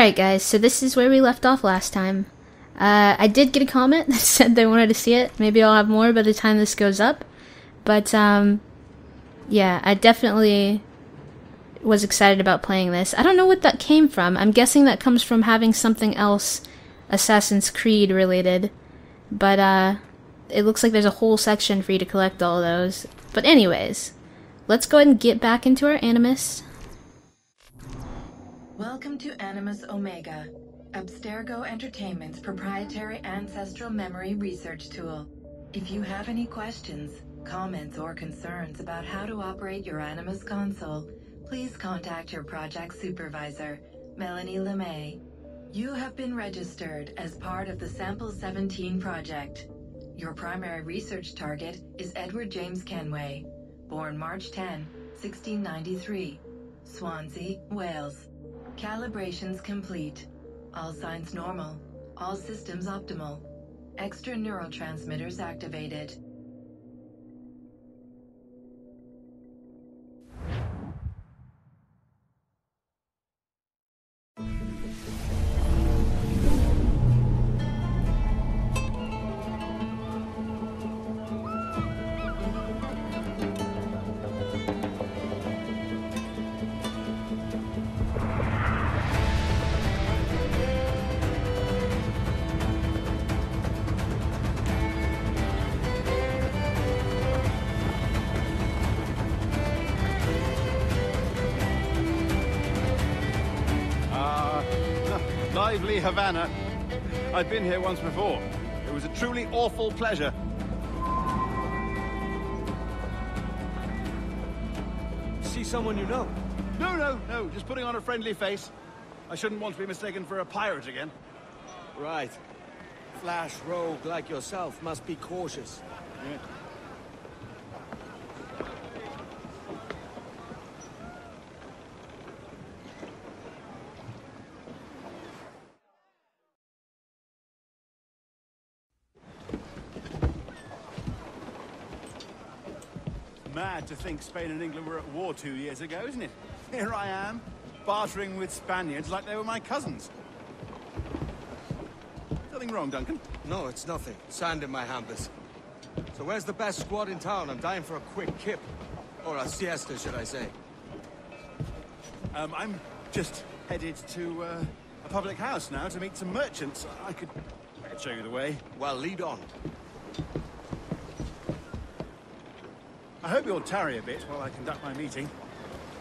Alright, guys, so this is where we left off last time. Uh, I did get a comment that said they wanted to see it. Maybe I'll have more by the time this goes up. But, um, yeah, I definitely was excited about playing this. I don't know what that came from. I'm guessing that comes from having something else Assassin's Creed related. But, uh, it looks like there's a whole section for you to collect all those. But anyways, let's go ahead and get back into our Animus. Welcome to Animus Omega, Abstergo Entertainment's proprietary ancestral memory research tool. If you have any questions, comments, or concerns about how to operate your Animus console, please contact your project supervisor, Melanie Lemay. You have been registered as part of the Sample 17 project. Your primary research target is Edward James Kenway, born March 10, 1693, Swansea, Wales. Calibrations complete. All signs normal. All systems optimal. Extra neurotransmitters activated. Lively Havana. I've been here once before. It was a truly awful pleasure. See someone you know? No, no, no, just putting on a friendly face. I shouldn't want to be mistaken for a pirate again. Right. Flash rogue like yourself must be cautious. Yeah. Mad to think Spain and England were at war two years ago, isn't it? Here I am, bartering with Spaniards like they were my cousins. Nothing wrong, Duncan? No, it's nothing. Sand in my hampers. So where's the best squad in town? I'm dying for a quick kip. Or a siesta, should I say. Um, I'm just headed to uh, a public house now to meet some merchants. I could, I could show you the way. Well, lead on. I hope you'll tarry a bit while I conduct my meeting.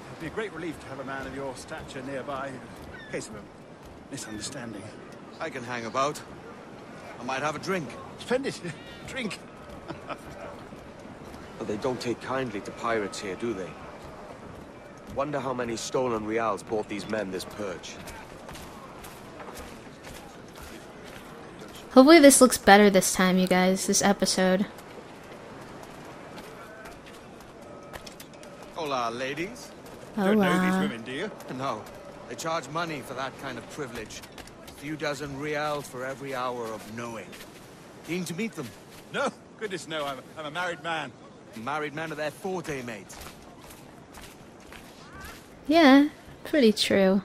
It'd be a great relief to have a man of your stature nearby in case of a misunderstanding. I can hang about. I might have a drink. Splendid. Drink. But they don't take kindly to pirates here, do they? Wonder how many stolen reals bought these men this perch. Hopefully this looks better this time, you guys, this episode. Hola, ladies. Oh, Don't know these women, do you? No, they charge money for that kind of privilege. A few dozen reals for every hour of knowing. Keen to meet them. No. Goodness, no. I'm, I'm a married man. Married men are their forte, mate. Yeah, pretty true.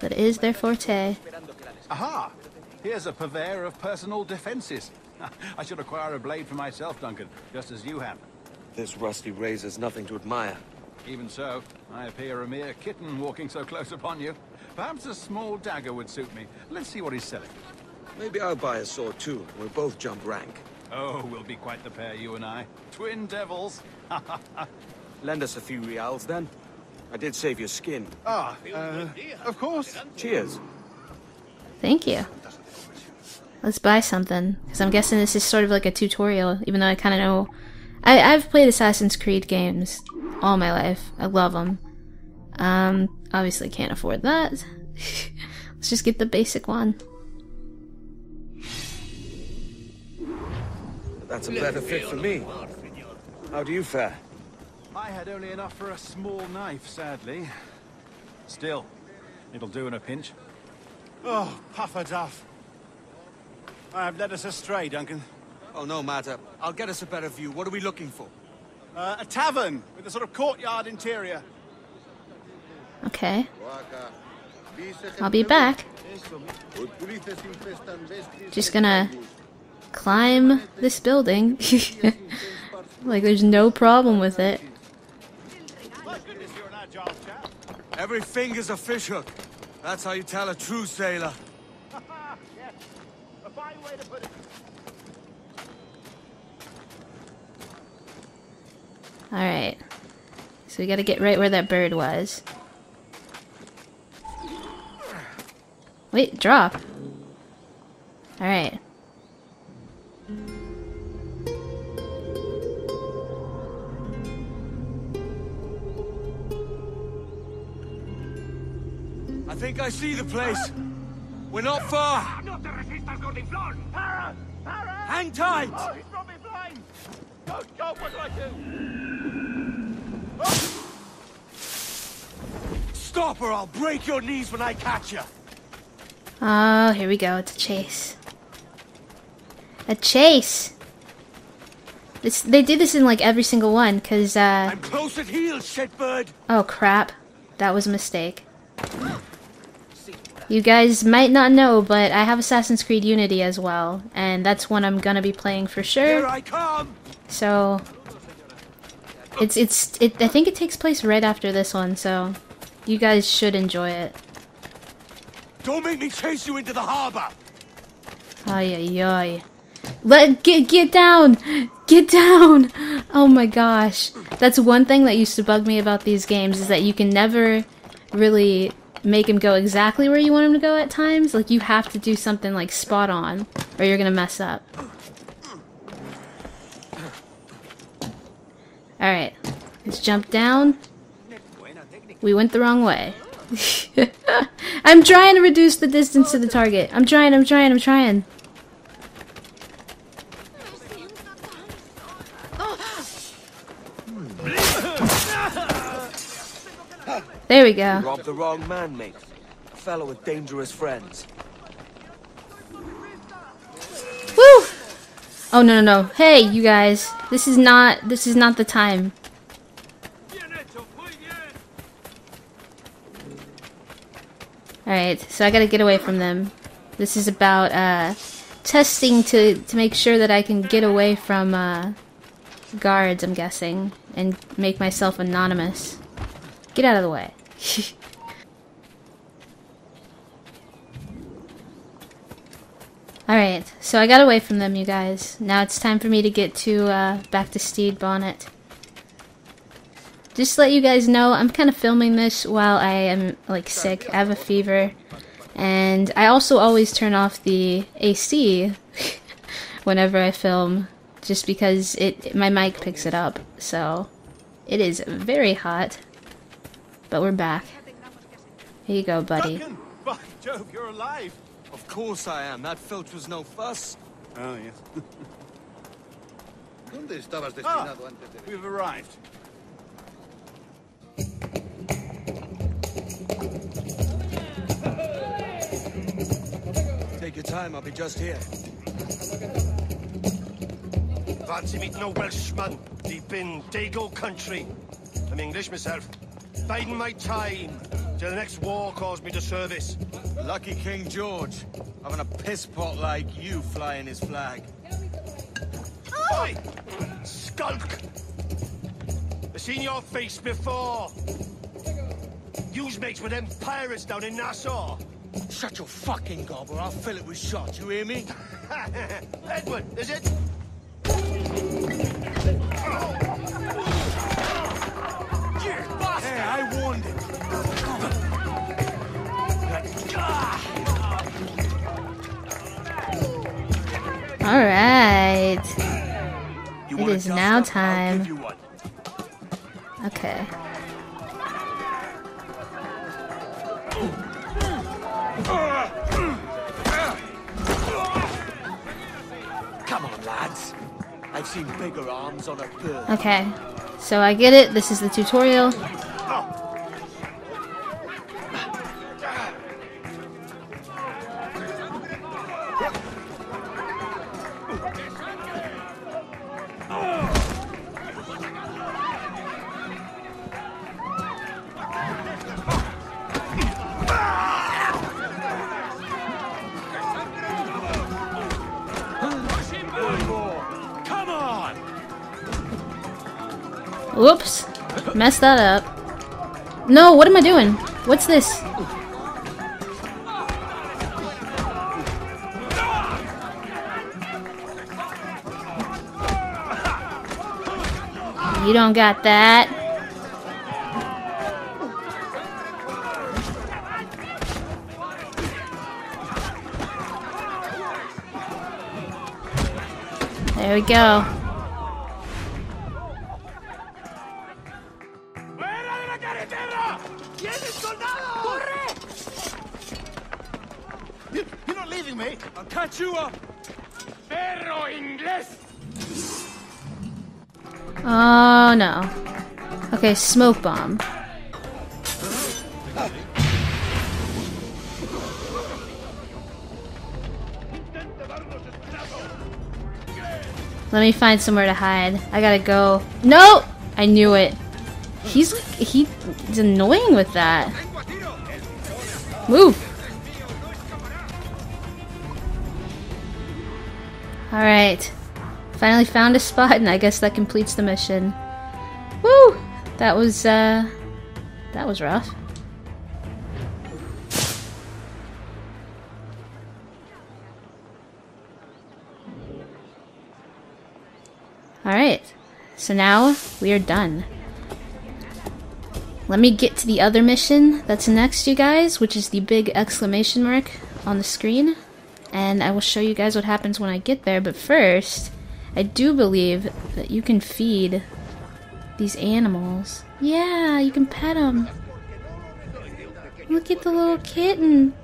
But That is their forte. Aha! Here's a purveyor of personal defenses. I should acquire a blade for myself, Duncan, just as you have. This rusty razor's nothing to admire. Even so, I appear a mere kitten walking so close upon you. Perhaps a small dagger would suit me. Let's see what he's selling. Maybe I'll buy a sword too. We'll both jump rank. Oh, we'll be quite the pair, you and I. Twin devils. Lend us a few reals then. I did save your skin. ah, uh, of course. Cheers. Thank you. Let's buy something, because I'm guessing this is sort of like a tutorial, even though I kind of know... I, I've played Assassin's Creed games all my life. I love them. Um, obviously can't afford that. Let's just get the basic one. That's a better fit for me. How do you fare? I had only enough for a small knife, sadly. Still, it'll do in a pinch. Oh, puffer duff. I have led us astray, Duncan. Oh, no matter. I'll get us a better view. What are we looking for? Uh, a tavern with a sort of courtyard interior. Okay. I'll be back. Just gonna climb this building. like there's no problem with it. You're an agile chap. Every finger's a fishhook. That's how you tell a true sailor. yes. A fine way to put it. Alright. So we gotta get right where that bird was. Wait, drop. Alright. I think I see the place. We're not far. Hang tight. Oh, he's brought me blind. Oh, God, what do I do? Stop or I'll break your knees when I catch you. Oh, here we go. It's a chase. A chase! This, they did this in like every single one, because, uh... I'm close at heel, shitbird. Oh crap. That was a mistake. You guys might not know, but I have Assassin's Creed Unity as well, and that's one I'm gonna be playing for sure. Here. I come. So it's it's it I think it takes place right after this one, so you guys should enjoy it. Don't make me chase you into the harbor. Ay ay ay. Let get get down! Get down! Oh my gosh. That's one thing that used to bug me about these games is that you can never really make him go exactly where you want him to go at times. Like you have to do something like spot on or you're gonna mess up. Alright. Let's jump down. We went the wrong way. I'm trying to reduce the distance to the target. I'm trying, I'm trying, I'm trying. There we go. Robbed the wrong man, mate. A fellow with dangerous friends. Woo! Oh no no no. Hey, you guys. This is not this is not the time. Alright, so I gotta get away from them. This is about uh testing to to make sure that I can get away from uh guards, I'm guessing, and make myself anonymous. Get out of the way. Alright, so I got away from them, you guys. Now it's time for me to get to, uh, back to Stede Bonnet. Just to let you guys know, I'm kind of filming this while I am, like, sick. I have a fever. And I also always turn off the AC whenever I film, just because it my mic picks it up. So, it is very hot. But we're back. Here you go, buddy. Duncan! By Jove, you're alive. Of course I am. That filch was no fuss. Oh, yes. Ah, destinado antes de we've arrived. Take your time. I'll be just here. Fancy meeting a Welshman deep in Dago country. I'm English myself. Biding my time till the next war calls me to service. Lucky King George. Having a piss pot like you flying his flag. Oi! Skulk! I've seen your face before. Yous mates with them pirates down in Nassau. Shut your fucking gob or I'll fill it with shot. You hear me? Edward, is it? Hey, I warned him. Alright. You It want a is dust now up? I'll time. Give you one. Okay. Come on, lads. I've seen bigger arms on a bird. Okay. So I get it. This is the tutorial. Messed that up. No, what am I doing? What's this? You don't got that. There we go. Oh no. Okay, smoke bomb. Let me find somewhere to hide. I gotta go. No! I knew it. He's like, he's annoying with that. Move! Alright. Finally found a spot, and I guess that completes the mission. That was, uh... That was rough. Alright. So now, we are done. Let me get to the other mission that's next, you guys, which is the big exclamation mark on the screen. And I will show you guys what happens when I get there, but first... I do believe that you can feed these animals. Yeah, you can pet them. Look at the little kitten.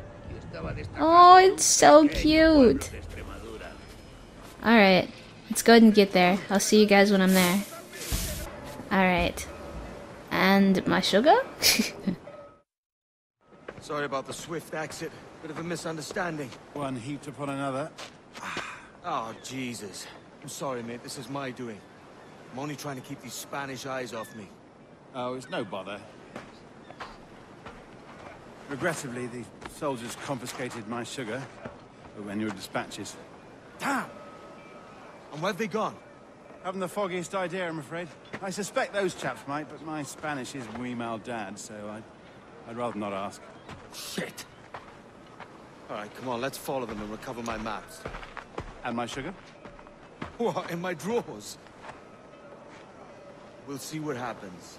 Oh, it's so cute. Alright, let's go ahead and get there. I'll see you guys when I'm there. Alright. And my sugar? Sorry about the swift exit. Bit of a misunderstanding. One heaped upon another. Ah, oh, Jesus. I'm sorry, mate. This is my doing. I'm only trying to keep these Spanish eyes off me. Oh, it's no bother. Regrettably, the soldiers confiscated my sugar when your dispatches. Damn! And where've they gone? Haven't the foggiest idea, I'm afraid. I suspect those chaps might, but my Spanish is muy mal dad, so I'd, I'd rather not ask. Shit! Alright, come on, let's follow them and recover my maps. And my sugar? What, in my drawers? We'll see what happens.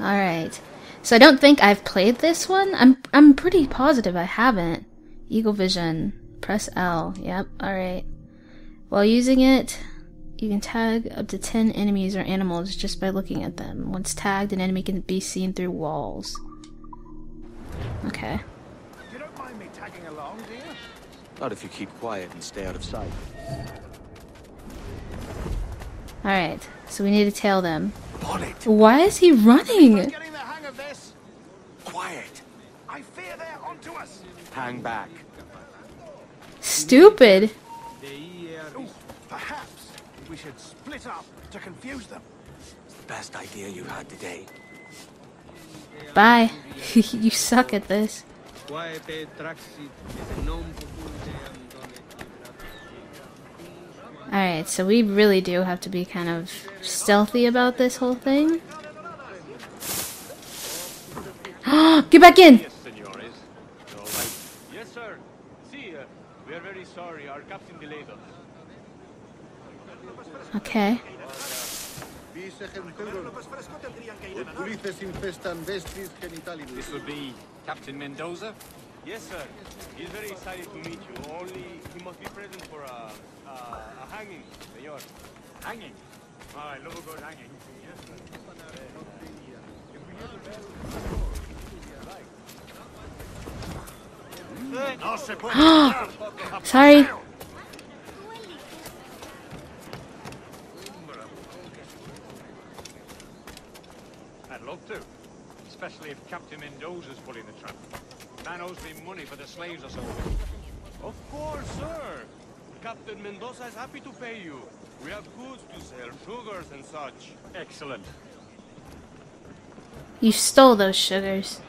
Alright. So I don't think I've played this one. I'm I'm pretty positive I haven't. Eagle Vision. Press L. Yep, alright. While using it, you can tag up to 10 enemies or animals just by looking at them. Once tagged, an enemy can be seen through walls. Okay. You don't mind me tagging along, do you? Not if you keep quiet and stay out of sight. Alright, so we need to tail them. On! Why is he running? Getting the hang of this! Quiet! I fear they're onto us! Hang back. Stupid. Ooh, perhaps we should split up to confuse them. It's the best idea you had today. Bye. you suck at this. Alright, so we really do have to be kind of stealthy about this whole thing. Get back in! Yes, senores. All right. Yes, sir. See, uh, we are very sorry. Our captain delayed us. Okay. This will be Captain Mendoza? Yes, sir. He's very excited to meet you. Only he must be present for a, a, a hanging, senor. Hanging? Ah, oh, I love a good hanging. Yes, sir. No se puede. Sorry. I'd love to. Especially if Captain Mendoza's pulling the trap. Man owes me money for the slaves or something. Of course, sir. Captain Mendoza is happy to pay you. We have goods to sell, sugars and such. Excellent. You stole those sugars.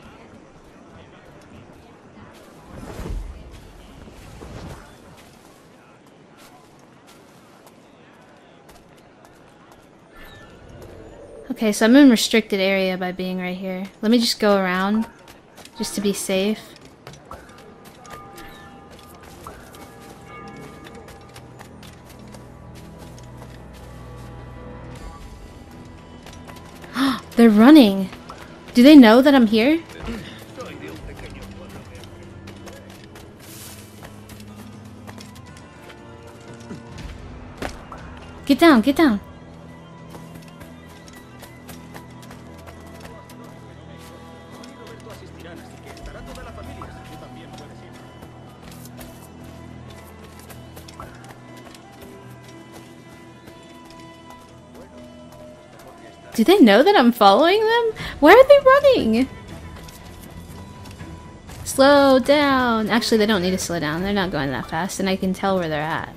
Okay, so I'm in restricted area by being right here. Let me just go around, just to be safe. They're running. Do they know that I'm here? Get down, get down. They know that I'm following them? Why are they running? Slow down. Actually, they don't need to slow down. They're not going that fast, and I can tell where they're at.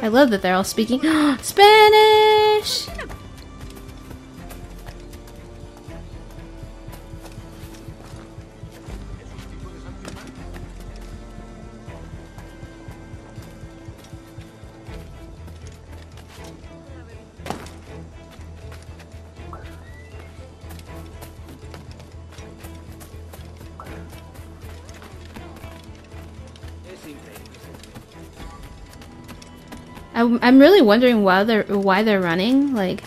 I love that they're all speaking Spanish! I'm, I'm really wondering why they're why they're running. Like,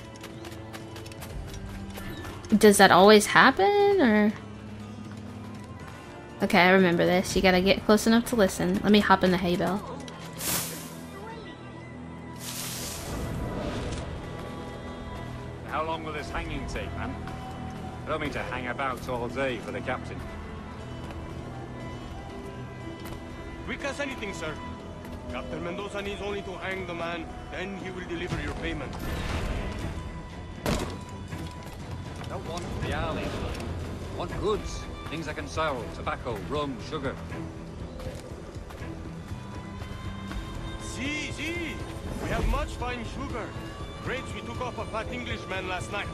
does that always happen, or? Okay, I remember this. You gotta get close enough to listen. Let me hop in the hay bale. How long will this hanging take, man? I don't mean to hang about all day for the captain. Quick as anything, sir. Captain Mendoza needs only to hang the man, then he will deliver your payment. I Don't want the alley. Want goods. Things I can sell. Tobacco, rum, sugar. See, see! We have much fine sugar. Grapes we took off a fat Englishman last night.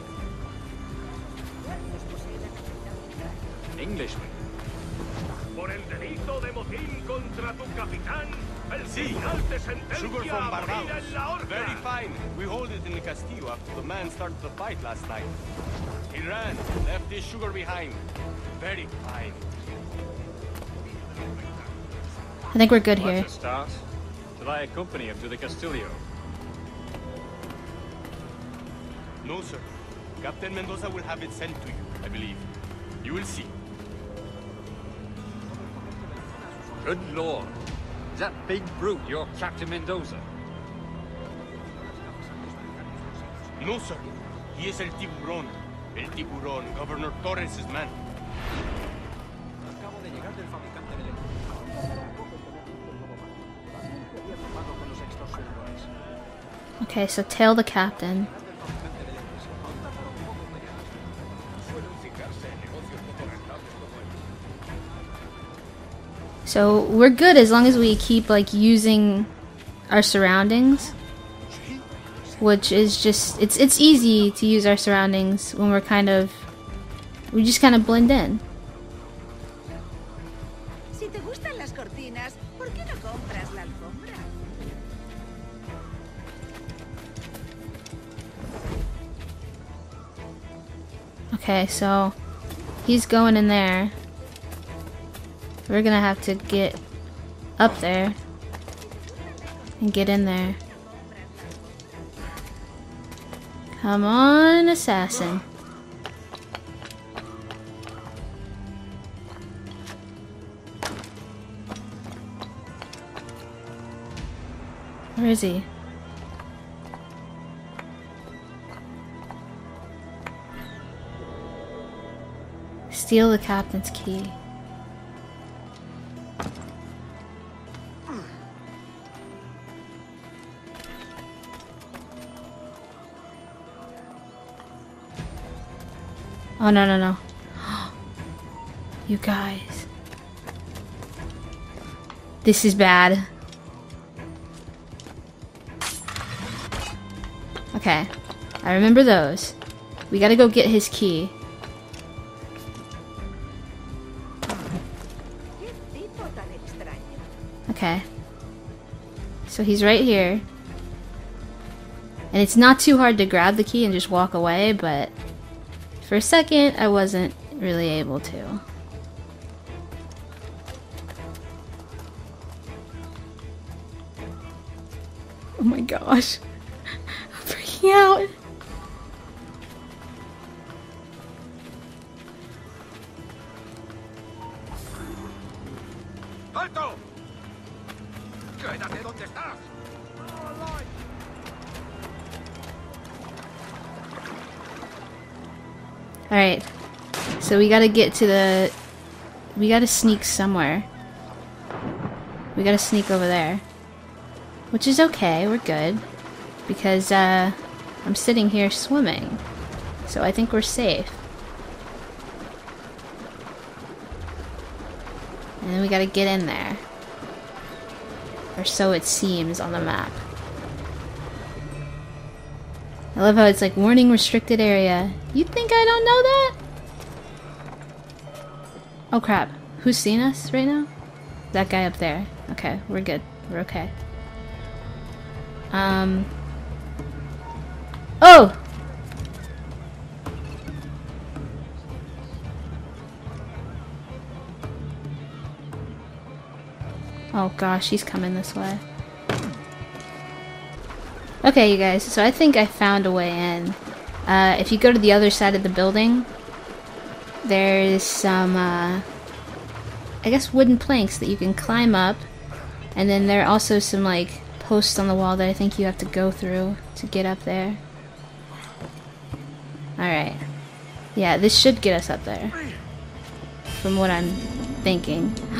Englishman. Por el delito de motín contra tu capitán, el Sí. tribunal te Sugar from a Barbados. en la horca. Very fine. We hold it in the Castillo after the man started the fight last night. He ran, left his sugar behind. Very fine. I think we're good here. That's start. Shall I accompany him to the Castillo? No, sir. Captain Mendoza will have it sent to you, I believe. You will see. Good lord. Is that big brute your Captain Mendoza? No, sir. He is El Tiburón. El Tiburón, Governor Torres' man. Okay, so tell the captain. So we're good as long as we keep like using our surroundings. Which is just it's it's easy to use our surroundings when we're kind of we just kind of blend in. Si te gustan las cortinas, ¿por qué no compras la alfombra? Okay, so he's going in there. We're gonna have to get up there and get in there. Come on, assassin. Where is he? Steal the captain's key. Oh no no no. You guys. This is bad. Okay. I remember those. We gotta go get his key. Okay. So he's right here. And it's not too hard to grab the key and just walk away, but for a second I wasn't really able to. Oh my gosh. I'm freaking out. Alright. So we gotta get to the... We gotta sneak somewhere. We gotta sneak over there. Which is okay, we're good. Because, uh, I'm sitting here swimming. So I think we're safe. And then we gotta get in there. Or so it seems on the map. Love how it's like warning restricted area. You think I don't know that? Oh crap. Who's seen us right now? That guy up there. Okay, we're good. We're okay. Um. Oh! Oh gosh, he's coming this way. Okay, you guys, so I think I found a way in. Uh, if you go to the other side of the building, there's some, uh, I guess wooden planks that you can climb up. And then there are also some, like, posts on the wall that I think you have to go through to get up there. Alright. Yeah, this should get us up there. From what I'm thinking.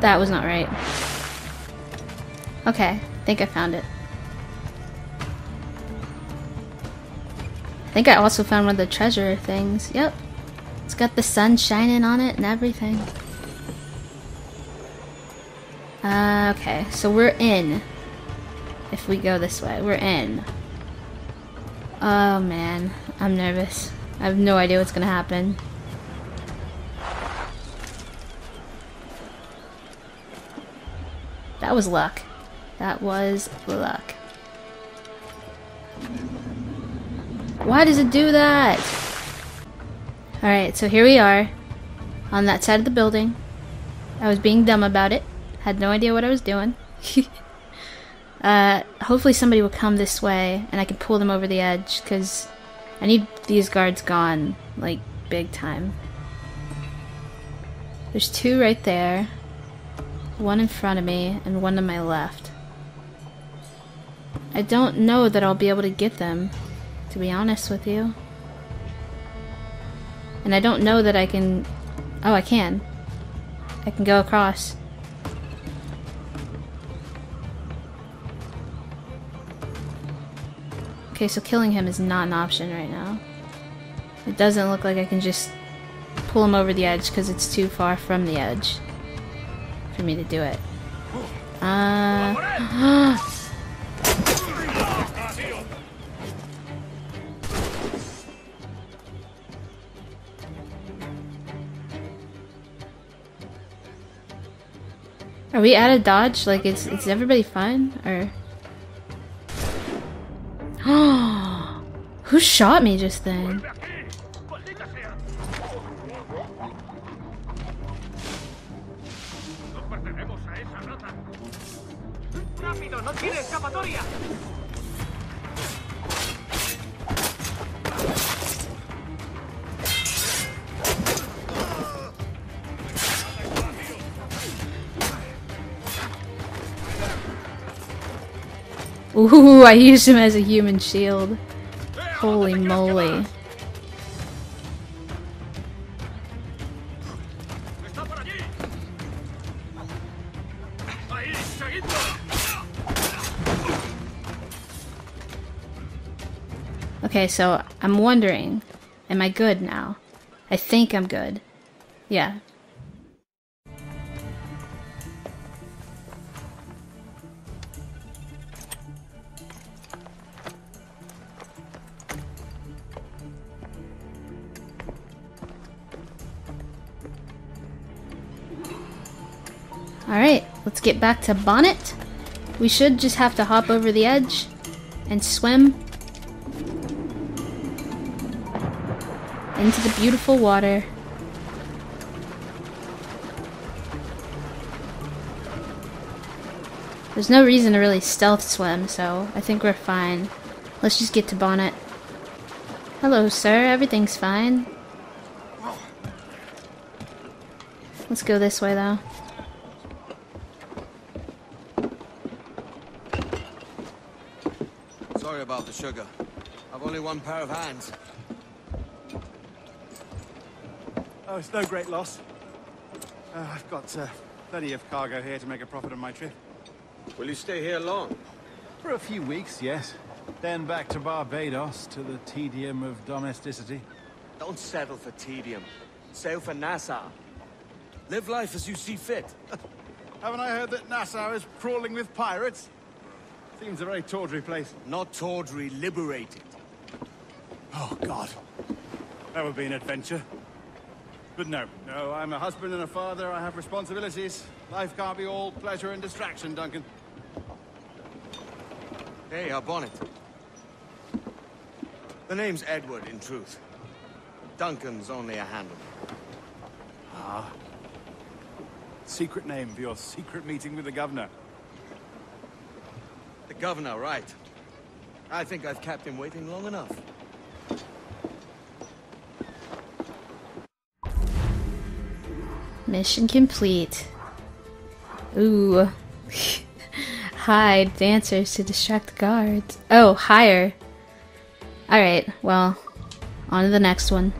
that was not right. Okay, I think I found it. Think I also found one of the treasure things. Yep. It's got the sun shining on it and everything. Uh, okay, so we're in. If we go this way, we're in. Oh man, I'm nervous. I have no idea what's gonna happen. That was luck. That was luck. Why does it do that? Alright, so here we are. On that side of the building. I was being dumb about it. Had no idea what I was doing. uh, hopefully somebody will come this way and I can pull them over the edge because I need these guards gone, like, big time. There's two right there. One in front of me and one to my left. I don't know that I'll be able to get them, to be honest with you. And I don't know that I can... Oh, I can. I can go across. Okay, so killing him is not an option right now. It doesn't look like I can just pull him over the edge because it's too far from the edge for me to do it. Uh... we out of dodge? Like, is, is everybody fine? Or... Who shot me just then? Ooh, I used him as a human shield. Holy moly. Okay, so I'm wondering, am I good now? I think I'm good. Yeah, Alright, let's get back to Bonnet. We should just have to hop over the edge and swim into the beautiful water. There's no reason to really stealth swim, so I think we're fine. Let's just get to Bonnet. Hello, sir. Everything's fine. Let's go this way, though. Sorry about the sugar. I've only one pair of hands. Oh, it's no great loss. Uh, I've got uh, plenty of cargo here to make a profit on my trip. Will you stay here long? For a few weeks, yes. Then back to Barbados, to the tedium of domesticity. Don't settle for tedium. Sail for Nassau. Live life as you see fit. Haven't I heard that Nassau is crawling with pirates? Seems a very tawdry place. Not tawdry, liberated. Oh, God. That would be an adventure. But no, no, I'm a husband and a father. I have responsibilities. Life can't be all pleasure and distraction, Duncan. Hey, our bonnet. The name's Edward, in truth. Duncan's only a handle. Ah. Secret name for your secret meeting with the governor. Governor, right. I think I've kept him waiting long enough. Mission complete. Ooh. Hide dancers to distract guards. Oh, hire. Alright, well, on to the next one.